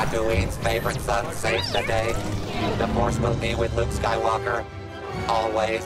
Tatooine's favorite son saves the day. The Force will be with Luke Skywalker. Always.